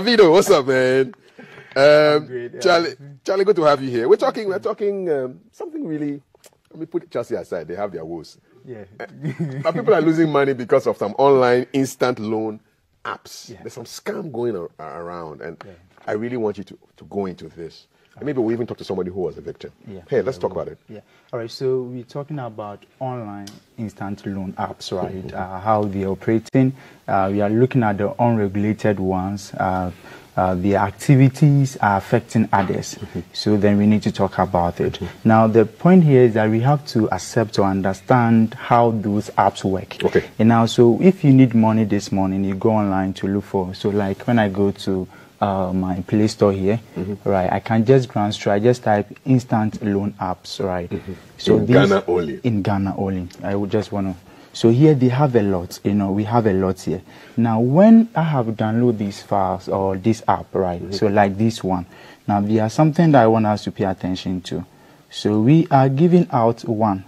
Vito, what's up, man? Um, great, yeah. Charlie, Charlie, good to have you here. We're talking, we're talking um, something really. Let me put Chelsea aside. They have their woes. Yeah. but people are losing money because of some online instant loan apps. Yeah. There's some scam going around, and yeah. I really want you to, to go into this. And maybe we'll even talk to somebody who was a victim. Yeah. Hey, let's talk about it. Yeah. All right. So we're talking about online instant loan apps, right? Mm-hmm. Uh, how they're operating. Uh, we are looking at the unregulated ones. Uh, uh, the activities are affecting others. Mm-hmm. So then we need to talk about it. Mm-hmm. Now, the point here is that we have to accept or understand how those apps work. Okay. And now, so if you need money this morning, you go online to look for. So, like when I go to uh, my Play Store here, mm-hmm. right? I can just glance through. I just type instant loan apps, right? Mm-hmm. So in Ghana only. In Ghana only. I would just want to. So here they have a lot. You know, we have a lot here. Now, when I have downloaded these files or this app, right? Mm-hmm. So like this one. Now, there are something that I want us to pay attention to. So we are giving out one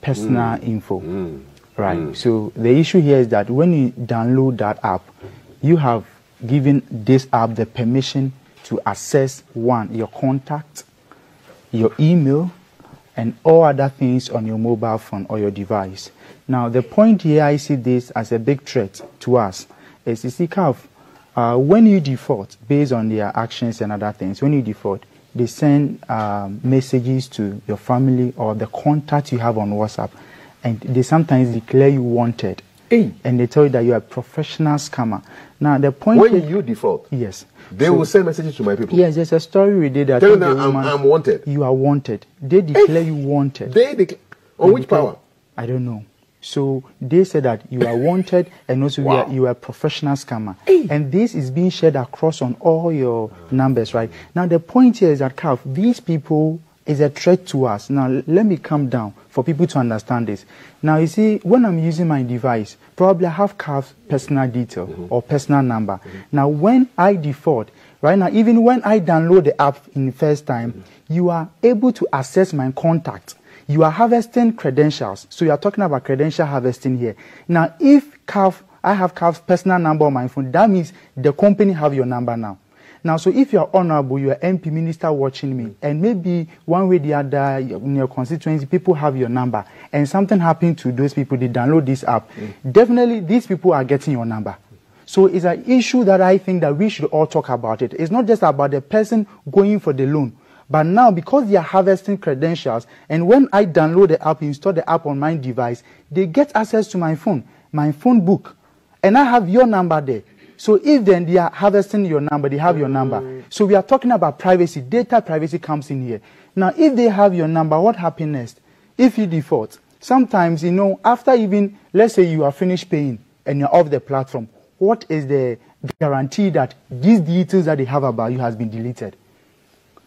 personal mm. info, mm. right? Mm. So the issue here is that when you download that app, you have giving this app the permission to access one, your contact, your email, and all other things on your mobile phone or your device. Now, the point here I see this as a big threat to us is you see, Calf, uh, when you default based on their actions and other things, when you default, they send um, messages to your family or the contact you have on WhatsApp, and they sometimes declare you wanted Hey. And they tell you that you are a professional scammer. Now, the point When is, you default, yes. They so, will send messages to my people. Yes, there's a story we did. That Tell them I'm, I'm, wanted. You are wanted. They declare hey. you wanted. They declare. On they which declare, power? I don't know. So they said that you are wanted and also wow. you, are, you, are, a professional scammer. Hey. And this is being shared across on all your numbers, right? Now the point here is that Calf, these people is a threat to us. Now, let me calm down for people to understand this. Now, you see, when I'm using my device, probably I have Calf's personal detail mm-hmm. or personal number. Mm-hmm. Now, when I default, right now, even when I download the app in the first time, mm-hmm. you are able to access my contact. You are harvesting credentials. So you are talking about credential harvesting here. Now, if Calf, I have Calf's personal number on my phone, that means the company have your number now. Now, so if you're honorable, you're MP minister watching me, and maybe one way or the other in your constituency, people have your number, and something happened to those people, they download this app, mm. definitely these people are getting your number. So it's an issue that I think that we should all talk about it. It's not just about the person going for the loan. But now, because they are harvesting credentials, and when I download the app, install the app on my device, they get access to my phone, my phone book, and I have your number there. So if then they are harvesting your number, they have your number. Mm. So we are talking about privacy. Data privacy comes in here. Now, if they have your number, what happens next? If you default, sometimes, you know, after even, let's say you are finished paying and you're off the platform, what is the guarantee that these details that they have about you has been deleted?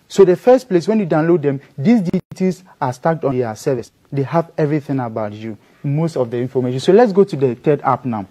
So the first place, when you download them, these details are stacked on their service. They have everything about you, most of the information. So let's go to the third app now.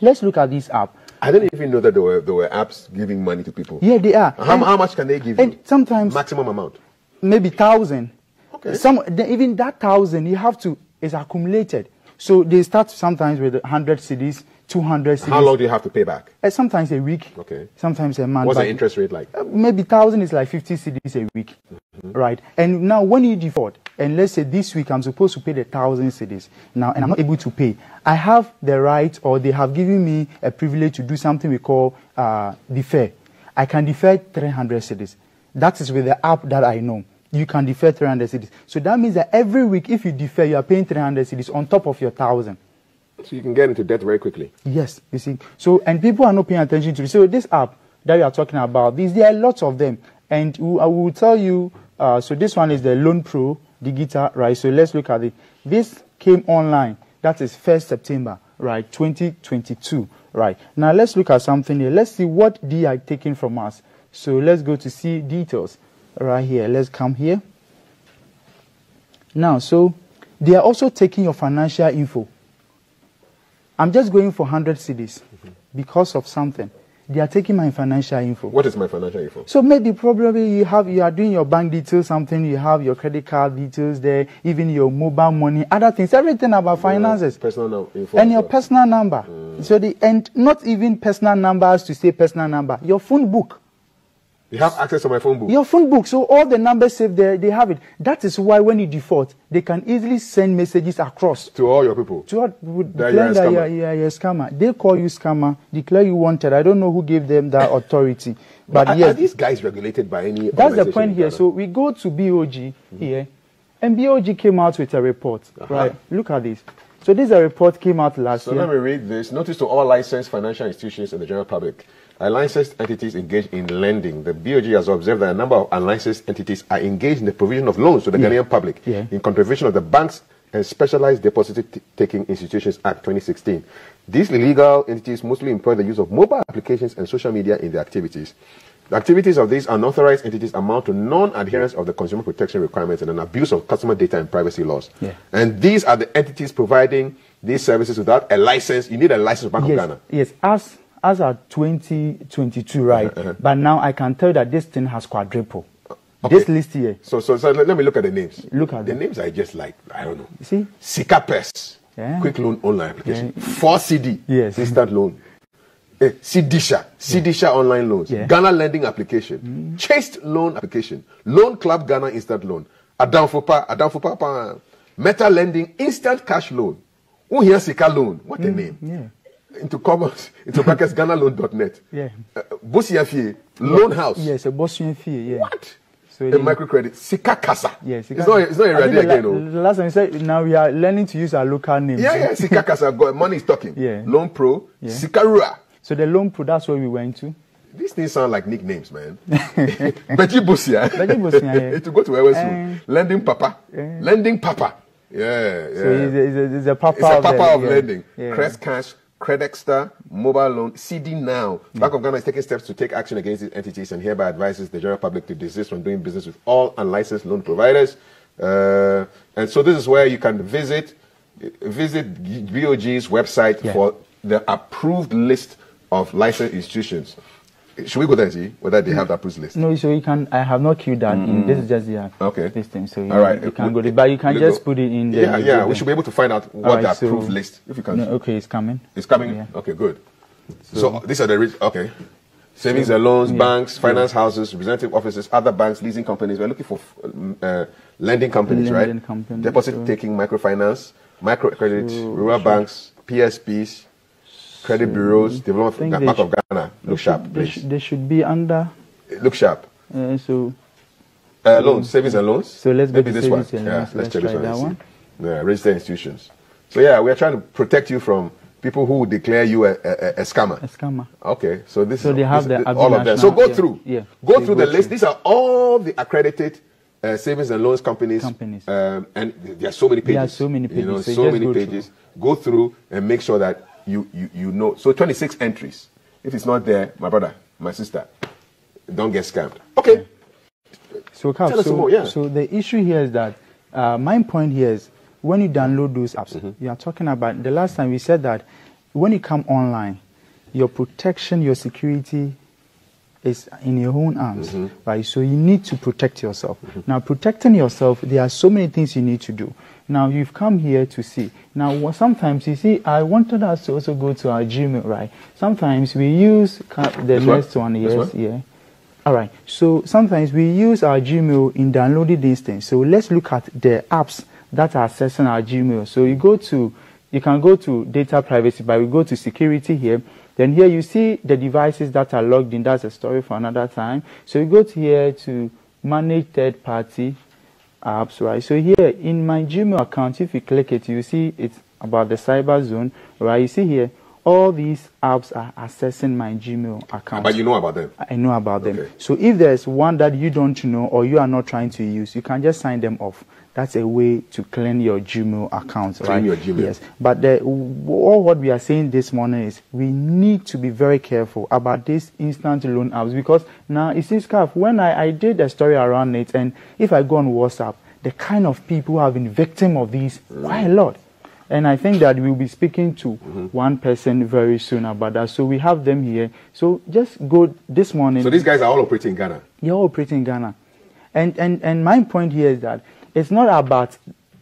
Let's look at this app. I didn't even know that there were there were apps giving money to people. Yeah, they are. How, how much can they give and you? Sometimes maximum amount. Maybe thousand. Okay. Some even that thousand you have to is accumulated. So they start sometimes with 100 cedis, 200 cedis. How long do you have to pay back? Uh, sometimes a week. Okay. Sometimes a month. What's the interest rate like? Uh, maybe thousand is like 50 cedis a week, mm-hmm. right? And now when you default, and let's say this week I'm supposed to pay the thousand cedis now, and I'm not able to pay. I have the right, or they have given me a privilege to do something we call uh, defer. I can defer 300 cedis. That is with the app that I know. You can defer 300 cedis. So that means that every week, if you defer, you are paying 300 cedis on top of your thousand. So you can get into debt very quickly. Yes, you see. So and people are not paying attention to it. So this app that we are talking about, these there are lots of them, and I will tell you. Uh, so this one is the Loan Pro Digital, right? So let's look at it. This came online. That is 1st September, right? 2022, right? Now let's look at something here. Let's see what they are taking from us. So let's go to see details right here. Let's come here. Now, so they are also taking your financial info. I'm just going for 100 cedis mm-hmm. because of something. they are taking my financial info. What is my financial info? So maybe probably you have you are doing your bank details, something you have your credit card details there, even your mobile money, other things, everything about finances, Yeah, personal info. and your personal number. So the and not even personal numbers to say personal number, your phone book. You have access to my phone book. Your phone book, so all the numbers saved there, they have it. That is why when you default, they can easily send messages across to all your people. to what would That declare you're a that scammer. you're, you're, you're a scammer. They call you scammer, declare you wanted. I don't know who gave them that authority, but are, yes, are these guys regulated by any? that's the point here. So we go to BOG here, and BOG came out with a report. Uh-huh. Right? Look at this. So this a report came out last So year. So let me read this. Notice to all licensed financial institutions and the general public. Licensed entities engaged in lending. The BOG has observed that a number of unlicensed entities are engaged in the provision of loans to the Ghanaian public Yeah. in contravention of the Banks and Specialized Deposit Taking Institutions Act 2016. These illegal entities mostly employ the use of mobile applications and social media in their activities. The activities of these unauthorized entities amount to non-adherence of the consumer protection requirements and an abuse of customer data and privacy laws. Yeah. And these are the entities providing these services without a license. You need a license, Bank yes, of Ghana. yes. As as at 2022, right? Uh-huh, But now I can tell that this thing has quadrupled. Okay. This list here. So, so, so let, me look at the names. Look at the them. names. I just like I don't know. You see? Sika Pest, Yeah. quick loan online application. Yeah. Four CD, Yes. instant loan. Eh, Sidisha, Sidisha online loans. Yeah. Mm. Ghana lending application. Chased loan application. Loan Club Ghana instant loan. Adamfopa, Adamfopa, pa- Meta lending instant cash loan. Who here Sika loan? What a name. Mm, yeah. Into commerce, into brackets, GhanaLoan.net. Yeah. Uh, Bosiafie, loan house. Yes, a Bosnian fee. Yeah. What? So a microcredit. Sika Kasa. Yes, It's not, it's not a I think radio the la- again. oh. The last time you said now we are learning to use our local names. Yeah, yeah, Sika Kasa. Money is talking. Yeah. Loan Pro, Yeah. Sikarua. So the loan pro, that's where we went to. These things sound like nicknames, man. Beji Busia. Beji Busia, yeah. to go to where Eh. Lending Papa. Lending Papa. Yeah, yeah. So he's a, he's a, he's a papa It's a papa of yeah. lending. Yeah. Crest Cash, Credexter, Mobile Loan, CD Now. Bank of Ghana is taking steps to take action against these entities and hereby advises the general public to desist from doing business with all unlicensed loan providers. Uh, and so this is where you can visit visit BOG's website Yeah. for the approved list of licensed institutions. Should we go there and see whether they have that approved list? No, so you can. I have not queued that in. This is just the uh, Okay. this thing. So you, All right. you can We- go there, but you can just go- put it in. there. Yeah, yeah. We should be able to find out what right, the so- approved list. If you can. No, okay, it's coming. It's coming? Yeah. Okay, good. So, these are the rich, okay. Savings and loans, Yeah. banks, finance houses, representative offices, other banks, leasing companies. We're looking for uh, lending companies, Lending right? companies, Deposit so- taking, microfinance, microcredit, So- rural banks, PSPs, credit bureaus, development Bank they of Ghana. Look sharp, They, please. sh- they should be under. Look sharp. Uh, so Uh, loans, savings and loans. So let's go Maybe to this one. yeah, let's, Let's check this one. that one. Yeah, registered institutions. So yeah, we are trying to protect you from people who declare you a, a, a- scammer. a scammer. Okay, so this So is they have this- the all of them. So go National- through, yeah, yeah. go through go the list. through. These are all the accredited uh, savings and loans companies. Companies. um, and there are so many pages. There are so many You know, pages, so so many go through. pages. Go through and make sure that you, you you know. So 26 entries. If it's not there, my brother, my sister, don't get scammed. Okay. So, Tell so, more, yeah. so the issue here is that uh, my point here is when you download those apps, Mm-hmm. you are talking about the last time we said that when you come online, your protection, your security is in your own arms, Mm-hmm. right? So you need to protect yourself. Now, protecting yourself, there are so many things you need to do. Now, you've come here to see. Now, sometimes you see, I wanted us to also go to our Gmail, right? Sometimes we use the This next one, This yes, one? yeah. All right. So sometimes we use our Gmail in downloading these things. So let's look at the apps that are accessing our Gmail. So you go to, you can go to data privacy, but we go to security here. Then here you see the devices that are logged in. That's a story for another time. So you go to here to manage third party apps, right? So here in my Gmail account, if you click it, you see it's about the cyber zone, right? You see here, all these apps are accessing my Gmail account. But you know about them. I know about them. So if there's one that you don't know or you are not trying to use, you can just sign them off. That's a way to clean your Gmail account, Clean right? your Gmail. Yes. But the, all what we are saying this morning is we need to be very careful about these instant loan apps because now you see, Scarf, when I, I did a story around it, and if I go on WhatsApp, the kind of people who have been victim of these quite a lot. And I think that we'll be speaking to Mm-hmm. one person very soon about that. So we have them here. So just go this morning. So these guys are all operating in Ghana. You're all operating in Ghana. And, and, and my point here is that it's not about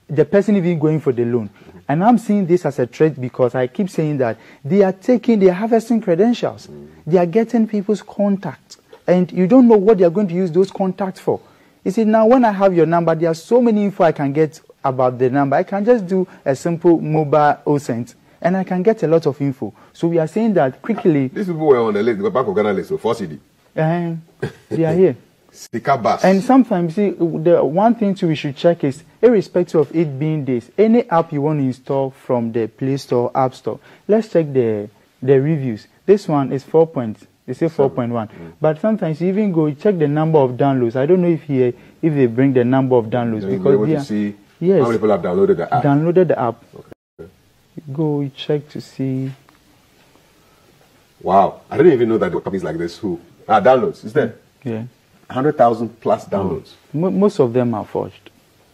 the person even going for the loan. And I'm seeing this as a threat because I keep saying that they are taking, they are harvesting credentials. They are getting people's contacts. And you don't know what they are going to use those contacts for. You see, now when I have your number, there are so many info I can get about the number. I can just do a simple mobile OSINT and I can get a lot of info. So we are saying that quickly, These people were on the list, the Bank of Ghana list, so 4 CD. uh, they are here. And sometimes, see, the one thing too we should check is, irrespective of it being this, any app you want to install from the Play Store, App Store, let's check the the reviews. This one is four point, they say four point one, but sometimes you even go check the number of downloads. I don't know if here if they bring the number of downloads you'll be because able to see yes, how many people have downloaded the app. downloaded the app. Go you check to see. Wow. I didn't even know that there were companies like this who. Ah, downloads. Is there? Yeah, 100,000 plus downloads. Mo- most of them are forged.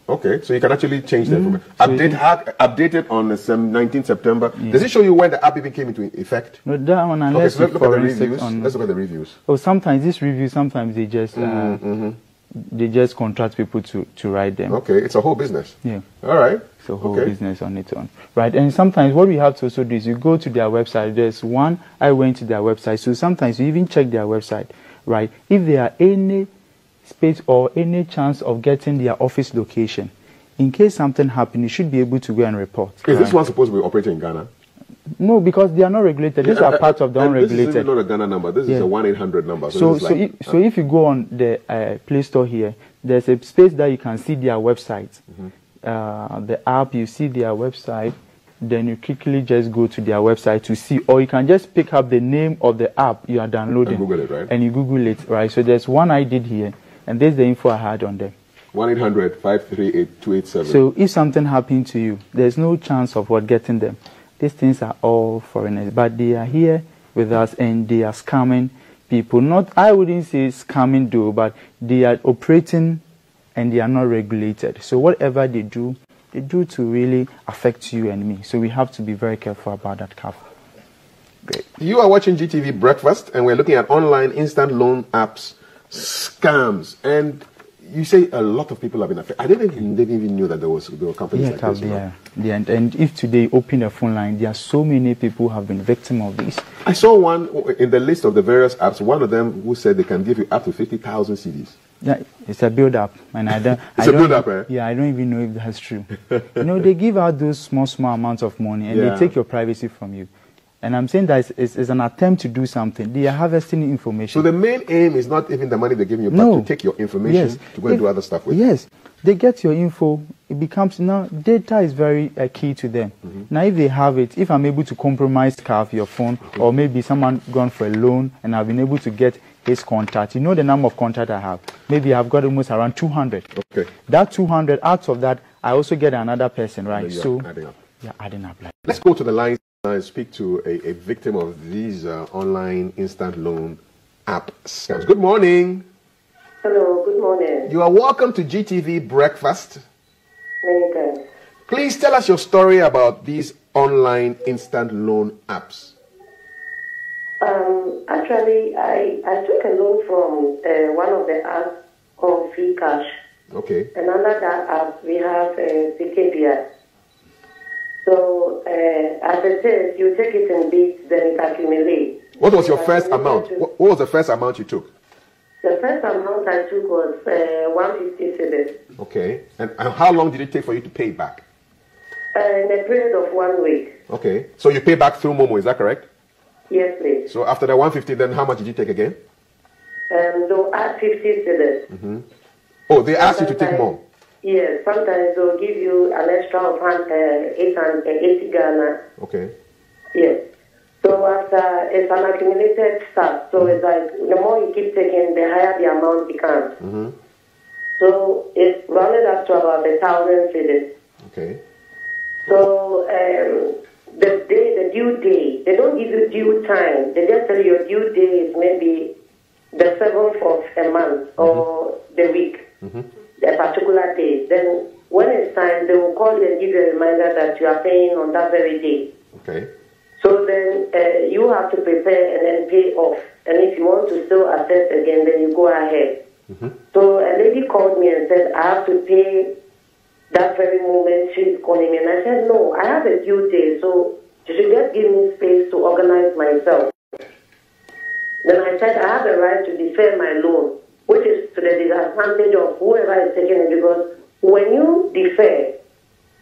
Okay, so you can actually change the information. Mm-hmm. So Update, hack, updated on the sem- 19th September. Does it show you when the app even came into effect? No, that one Okay, unless so let's look at the reviews. on. Let's look at the reviews. Oh, sometimes these reviews, sometimes they just uh, Mm-hmm. they just contract people to to write them. Okay, it's a whole business. Yeah, All right. it's a whole okay. business on its own, right? And sometimes what we have to also do is you go to their website. There's one I went to their website, so sometimes you even check their website, right? If there are any space or any chance of getting their office location, in case something happens, you should be able to go and report. Is this one supposed to be operating in Ghana? No, because they are not regulated. These are uh, part of the and This is not a Ghana number. This Yeah. is a 1 800 number. So, So, so, like, if, so if you go on the uh, Play Store here, there's a space that you can see their website. Mm-hmm. Uh, the app, you see their website, then you quickly just go to their website to see, or you can just pick up the name of the app you are downloading. And Google it, right? And you Google it, right? So there's one I did here, and there's the info I had on there. 1 800 538 287. So if something happened to you, there's no chance of what getting them. These things are all foreigners, but they are here with us and they are scamming people. Not, I wouldn't say scamming though, but they are operating and they are not regulated. So whatever they do, they do to really affect you and me. So we have to be very careful about that, cover. Great. You are watching GTV Breakfast, and we're looking at online instant loan apps scams. And you say a lot of people have been affected. I didn't even, didn't even know that there was there were companies Yeah, like this. yeah. yeah. And, and if today open a phone line, there are so many people who have been victim of this. I saw one in the list of the various apps. One of them who said they can give you up to fifty thousand cedis. Yeah, it's a build up, and I don't. It's I a don't- build-up, eh? Yeah, I don't even know if that's true. you know, they give out those small, small amounts of money, and Yeah. they take your privacy from you. And I'm saying that it's, it's, it's an attempt to do something. They are harvesting information. So the main aim is not even the money they're giving you, but no, to take your information yes. to go and do other stuff with. Yes, they get your info. It becomes now data is very uh, key to them. Mm-hmm. Now, if they have it, if I'm able to compromise Carve your phone, or maybe someone gone for a loan and I've been able to get his contact. You know the number of contact I have. Maybe I've got almost around 200. Okay. That 200, out of that, I also get another person, right? then you're So, adding up. yeah, adding up. Like, Let's go to the lines and speak to a, a victim of these uh, online instant loan app scams. Good morning. Hello, good morning. You are welcome to GTV Breakfast. Many thanks. Please tell us your story about these online instant loan apps. Um, actually, I, I took a loan from uh, one of the apps called Free Cash, Okay. and under that app we have uh. So, uh, as it is, you take it in bits, then it accumulates. What was your first amount? to- What, what was the first amount you took? The first amount I took was uh, 150 cedis Okay. And, and how long did it take for you to pay back? uh, in a period of one week. Okay. So you pay back through Momo, is that correct? Yes, please. So after the 150, then how much did you take again? Um, they'll add 50 cedis. Oh, they asked you to take more. Yes, sometimes they'll give you an extra of hun- uh, 880 Ghana. Okay. Yes. So after it's an accumulated stuff, so it's like the more you keep taking, the higher the amount becomes. Mm-hmm. So it's rounded up to about a thousand cedis. Okay. So um, the day, the due day, they don't give you due time. They just tell you your due day is maybe the seventh of a month or mm-hmm. the week, mm-hmm. a particular day. Then when it's time, they will call you and give you a reminder that you are paying on that very day. Okay. So then uh, you have to prepare and then pay off. And if you want to still assess again, then you go ahead. Mm-hmm. So a lady called me and said, I have to pay that very moment she's calling me. And I said, no, I have a due date, so you should just give me space to organize myself. Then I said, I have a right to defer my loan, which is to the disadvantage of whoever is taking it because when you defer,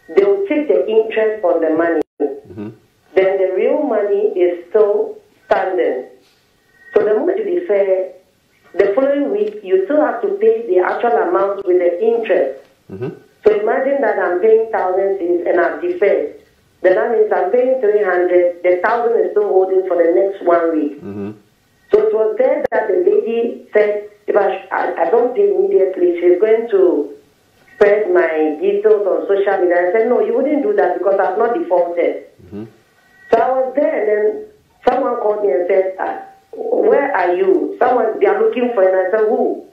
they will take the interest on the money. Mm-hmm. Then the real money is still standing. So the moment you defer, the following week you still have to pay the actual amount with the interest. Mm-hmm. So imagine that I'm paying thousand cedis and I've deferred. Then that means I'm paying three hundred. The thousand is still holding for the next one week. So it was there that the lady said, if I, sh- I, I don't pay immediately, she's going to spread my details on social media. I said, no, you wouldn't do that because I've not defaulted. So I was there, and then someone called me and said, uh, where are you? Someone, they are looking for you. And I said, who?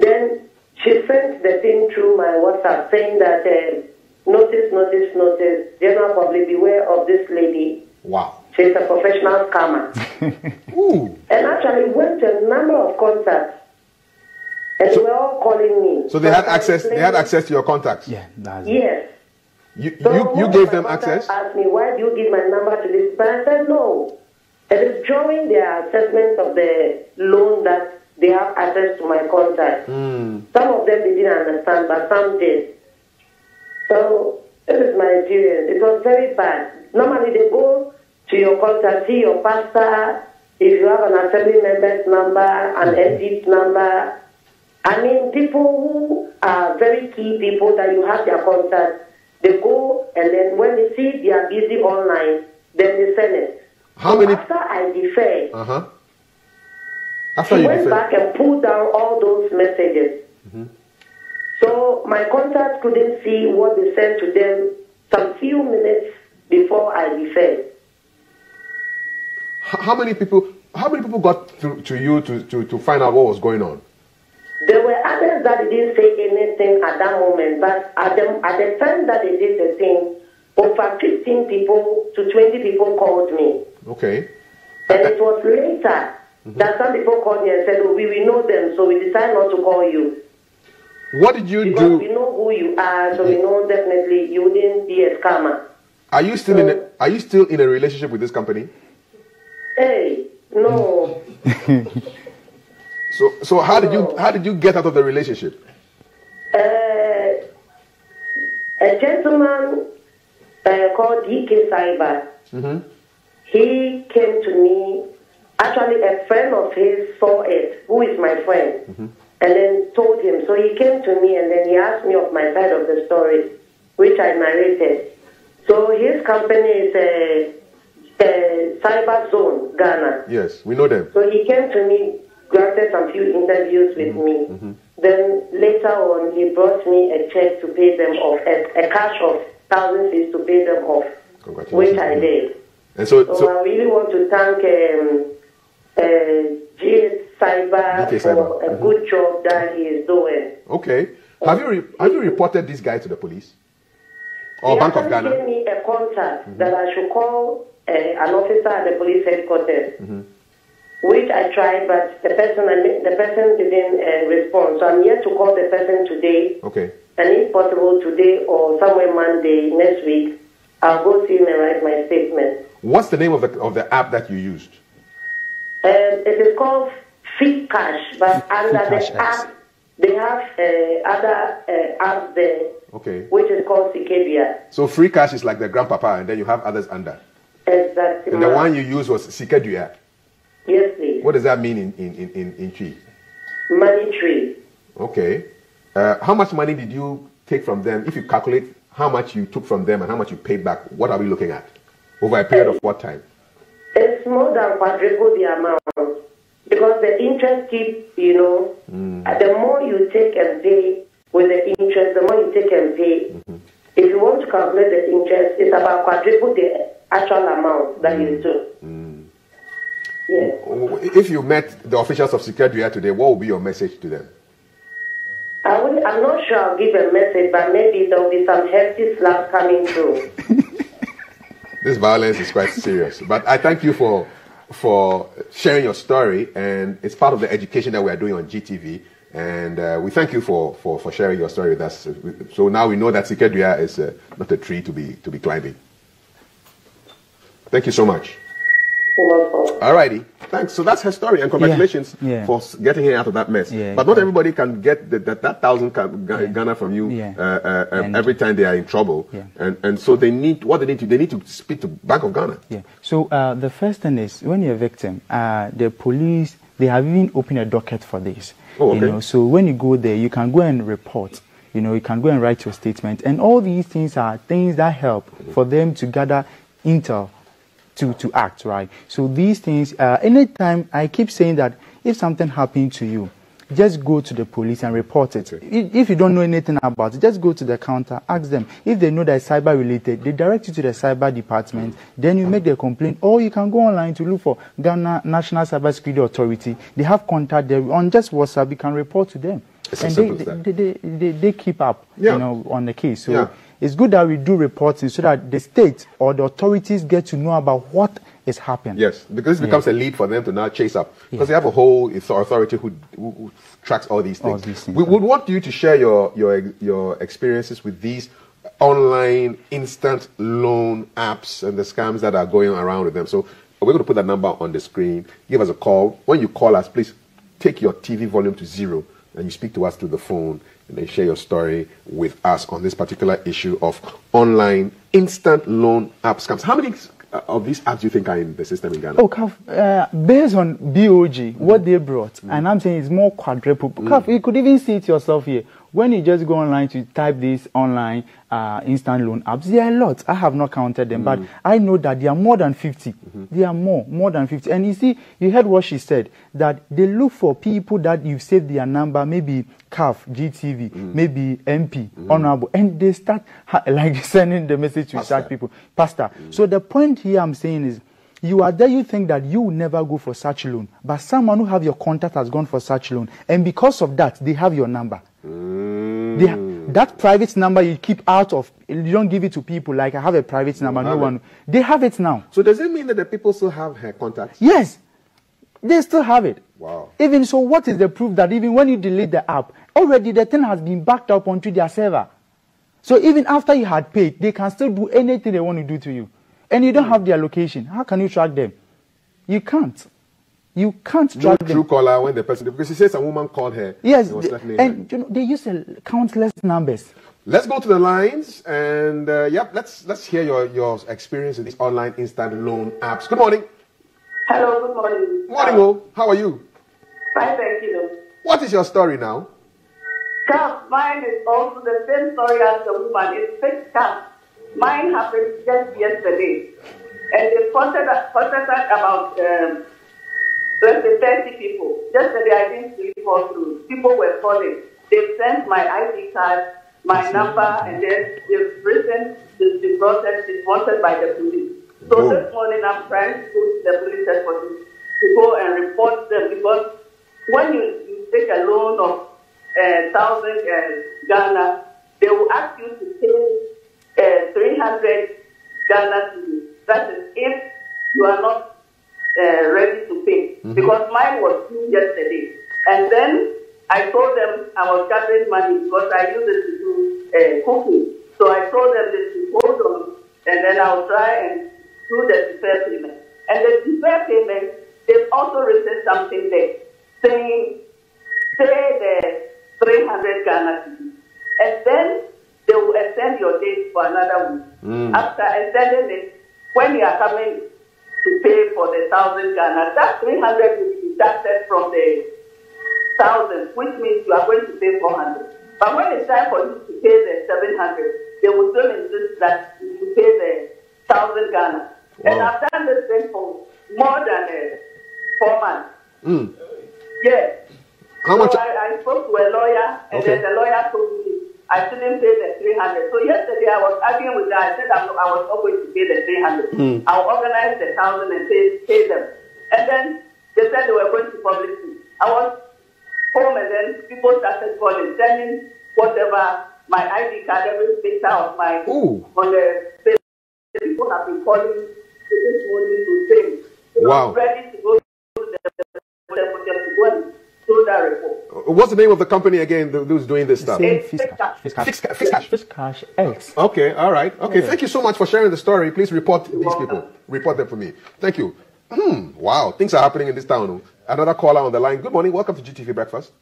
Then she sent the thing through my WhatsApp saying that, uh, notice, notice, notice, general public, beware of this lady. Wow. She's a professional scammer. Ooh. And actually went to a number of contacts. And they were all calling me. So they had access. They had access to your contacts. Yeah, that's. Yes. You So you, you gave them access. Asked me, why do you give my number to this? person? I said, no. It is during their assessment of the loan that they have access to my contact. Some of them they didn't understand, but some did. So this is my experience. It was very bad. Normally they go to your contact, see your pastor, if you have an assembly member's number, an MP's number. I mean, people who are very key people that you have their contact, they go and then when they see they are busy online, then they send it. How So many- After I deferred, Uh huh. After he you went back and pulled down all those messages. Mm-hmm. So my contact couldn't see what they sent to them some few minutes before I deferred. How many people? How many people got through to you to, to, to find out what was going on? There were others that didn't say anything at that moment, but at the, at the time that they did the thing, over 15 people to 20 people called me. Okay. And it was later that some people called me and said, oh, we, we know them, so we decided not to call you. What did you Because we know who you are, so we know definitely you wouldn't be a scammer. Are you still in? A, are you still in a relationship with this company? Hey, no. So so how did you how did you get out of the relationship? Uh, a gentleman uh, called DK Cyber, he came to me. Actually, a friend of his saw it, who is my friend, mm-hmm. and then told him. So he came to me and then he asked me of my side of the story, which I narrated. So his company is a, a Cyber Zone, Ghana. Yes, we know them. So he came to me, granted some few interviews with mm-hmm. me. Mm-hmm. Then later on, he brought me a check to pay them off, a, a cash of thousands to pay them off, which I did. And so So, so I really want to thank um, GS Cyber for Cyber. a good job that he is doing. okay. Have you re- have you reported this guy to the police or he Bank of actually gave Ghana? me a contact that I should call uh, an officer at the police headquarters, which I tried, but the person the person didn't uh, respond. So I'm here to call the person today, Okay. and if possible today or somewhere Monday next week, I'll go see him and write my statement. What's the name of the of the app that you used? Um, it is called Fit Cash, but under Cash the app, they have uh, other uh, apps there, Okay. which is called Cicabia. So free cash is like the grandpapa, and then you have others under. Exactly. And the one you used was Sikeduya. Yes, please. What does that mean in in in in, in Twi? Money tree. Okay. Uh, how much money did you take from them? If you calculate how much you took from them and how much you paid back, what are we looking at? Over a period of what time? It's more than quadruple the amount because the interest keep, you know, uh, the more you take and pay with the interest, the more you take and pay. Mm-hmm. If you want to calculate the interest, it's about quadruple the actual amount that you mm. took. Mm. Yes. Oh, if you met the officials of Sikeduya today, what would be your message to them? I would I'm not sure I'll give a message, but maybe there'll be some hefty slap coming through. this violence is quite serious. But I thank you for for sharing your story, and it's part of the education that we are doing on GTV. And uh, we thank you for, for, for sharing your story with us. So now we know that Sikadria is uh, not a tree to be to be climbing. Thank you so much. All righty. Thanks. So that's her story, and congratulations Yeah, yeah. for getting her out of that mess. Yeah, but not everybody can get the, that, that thousand Ghana from you uh, uh, uh, every time they are in trouble. Yeah. And, and so they need, what they need to, they need to speak to Bank of Ghana. Yeah. So uh, the first thing is when you're a victim, uh, the police they have even opened a docket for this. Oh, You okay. know, so when you go there, you can go and report. You know, you can go and write your statement, and all these things are things that help for them to gather intel to, to act, right? So these things, uh, anytime I keep saying that if something happened to you, just go to the police and report it. Okay. If you don't know anything about it, just go to the counter, ask them. If they know that it's cyber related, they direct you to the cyber department. Then you make the complaint, or you can go online to look for Ghana National Cyber Security Authority. They have contact there on just WhatsApp. You can report to them, It's and they, simple as that. they, they, they, they keep up, Yeah. you know, on the case. So Yeah. It's good that we do reporting so that the state or the authorities get to know about what is happening. Yes, because it becomes a lead for them to now chase up. Because they have a whole authority who, who, who tracks all these All things. these things, we would want you to share your, your, your experiences with these online instant loan apps and the scams that are going around with them. So we're going to put that number on the screen. Give us a call. When you call us, please take your TV volume to zero and you speak to us through the phone and then share your story with us on this particular issue of online instant loan app scams. How many uh, of these apps do you think are in the system in Ghana? Oh, Kaf, uh, based on BOG, what they brought, and I'm saying it's more quadruple. Kaf, you could even see it yourself here. When you just go online to type this online uh, instant loan apps, there are a lot. I have not counted them, but mm. I know that there are more than 50. Mm-hmm. There are more, more than 50. And you see, you heard what she said, that they look for people that you've saved their number, maybe CAF, GTV, mm. maybe MP, mm. Honorable, and they start ha- like sending the message to Pastor. such people. Pastor. So the point here I'm saying is, you are there, you think that you will never go for such loan, but someone who have your contact has gone for such loan, and because of that, they have your number. They hmm. that private number you keep out of, you don't give it to people. Like I have a private number, no one. it. They have it now. So does it mean that the people still have her contact? Yes, they still have it. Wow. Even so, what is the proof that even when you delete the app, already the thing has been backed up onto their server? So even after you had paid, they can still do anything they want to do to you. And you don't hmm. have their location. How can you track them? You can't. You can't No track true caller when the person because she says a woman called her. Yes, It was they- and you know, they use countless numbers. Let's go to the lines and uh, yep, let's let's hear your your experience with these online instant loan apps. Good morning. Hello, good morning. Morning, oh. How are you? Fine, thank you. What is your story now? Camp, mine is also the same story as the woman. It's fixed camp. Mine happened just yesterday. And they posted, posted that about, um, let's say, 30 people. Yesterday, I didn't sleep all through. People were calling. They sent my ID card, my number, and then they've written the, the process is wanted by the police. So Oh. this morning, I'm trying to go to the police headquarters to go and report them because when you, you take a loan of uh, thousand uh, Ghana, they will ask you to pay uh, 300 Ghana to you. That is if you are not uh, ready to pay. Because mine was due yesterday. And then I told them I was gathering money because I used it to do uh, cooking. So I told them they should hold on and then I'll try and do the deferred payment. And the deferred payment, they've also written something there saying pay the 300 Ghana cedis. And then they will extend your date for another week. After extending it, when you are coming to pay for the 1,000 Ghana, that 300 will be deducted from the 1,000, which means you are going to pay 400. But when it's time for you to pay the 700, they will still insist that you pay the 1,000 Ghana. And I've done this thing for more than uh, four months. Mm. Yes. How much? I, I spoke to a lawyer, and Okay. then the lawyer told me I shouldn't pay the 300. So yesterday I was arguing with her. I said I'm, I was not going to pay the 300. Hmm. I'll organize the 1,000 and pay, pay them. And then they said they were going to publish it. I was home, and then people started calling, sending whatever, my ID card, every picture of my Ooh. on the people have been calling this morning to say, you know, Wow. ready to go to the, for them to go and do that report. What's the name of the company again th- who's doing this stuff? Same It's Fish fixed Cash. cash. Fish Cash. Fix ca- fix cash. Fish Cash X. Okay, all right. Okay, thank you so much for sharing the story. Please report these people. Report them for me. Thank you. Hmm, wow, things are happening in this town. Another caller on the line. Good morning. Welcome to GTV Breakfast.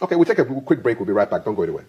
Okay, we'll take a quick break. We'll be right back. Don't go anywhere.